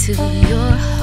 Takes control